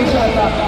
इंशाल्लाह